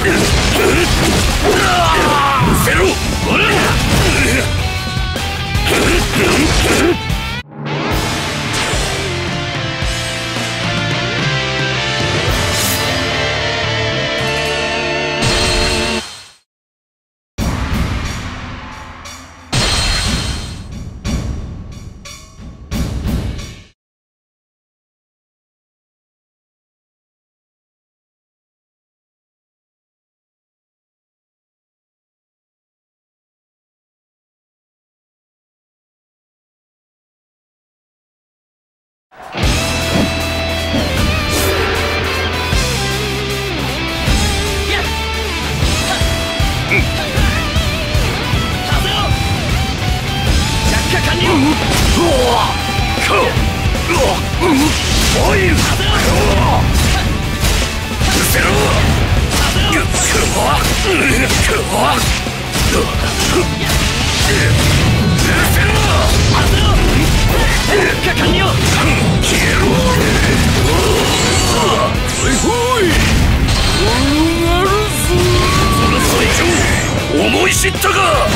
せろ思い知ったか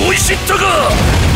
思い知ったか？